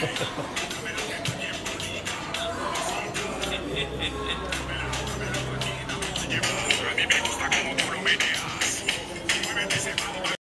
A mí me lo.